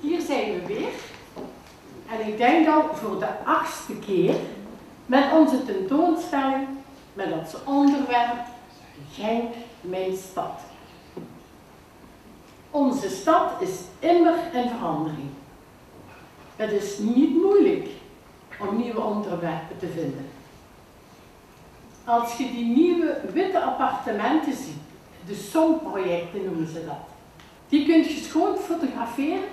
Hier zijn we weer. En ik denk al voor de achtste keer met onze tentoonstelling met als onderwerp Genk, mijn stad. Onze stad is immer in verandering. Het is niet moeilijk om nieuwe onderwerpen te vinden. Als je die nieuwe witte appartementen ziet, de SOM-projecten noemen ze dat, die kun je schoon fotograferen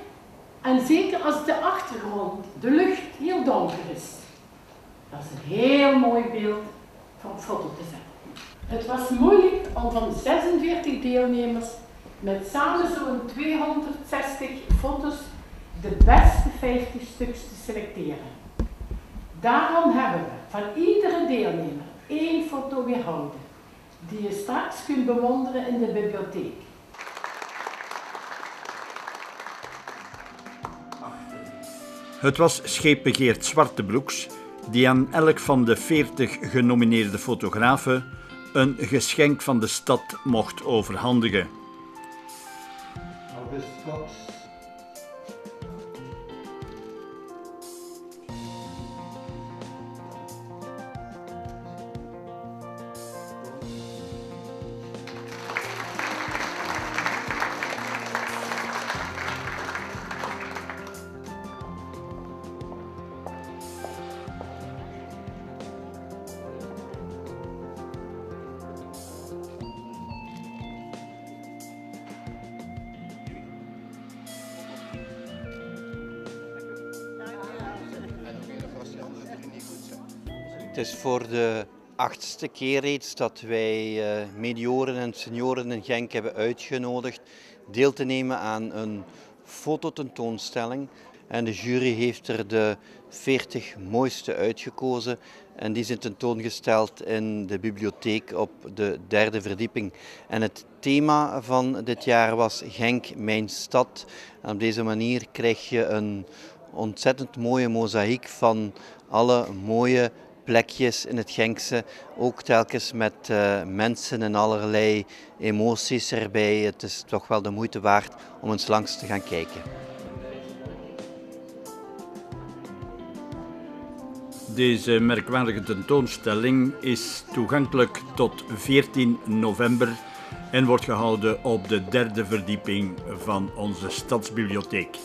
en zeker als de achtergrond, de lucht, heel donker is. Dat is een heel mooi beeld op foto te zetten. Het was moeilijk om van 46 deelnemers met samen zo'n 260 foto's de beste 50 stuks te selecteren. Daarom hebben we van iedere deelnemer één foto weerhouden, die je straks kunt bewonderen in de bibliotheek. Het was schepen Zwartebroeks die aan elk van de 40 genomineerde fotografen een geschenk van de stad mocht overhandigen. Cox. Het is voor de achtste keer reeds dat wij uh, medioren en senioren in Genk hebben uitgenodigd deel te nemen aan een fototentoonstelling. En de jury heeft er de 40 mooiste uitgekozen en die zijn tentoongesteld in de bibliotheek op de derde verdieping. En het thema van dit jaar was Genk, mijn stad. En op deze manier krijg je een ontzettend mooie mozaïek van alle mooie plekjes in het Genkse, ook telkens met uh, mensen en allerlei emoties erbij. Het is toch wel de moeite waard om eens langs te gaan kijken. Deze merkwaardige tentoonstelling is toegankelijk tot 14 november en wordt gehouden op de derde verdieping van onze stadsbibliotheek.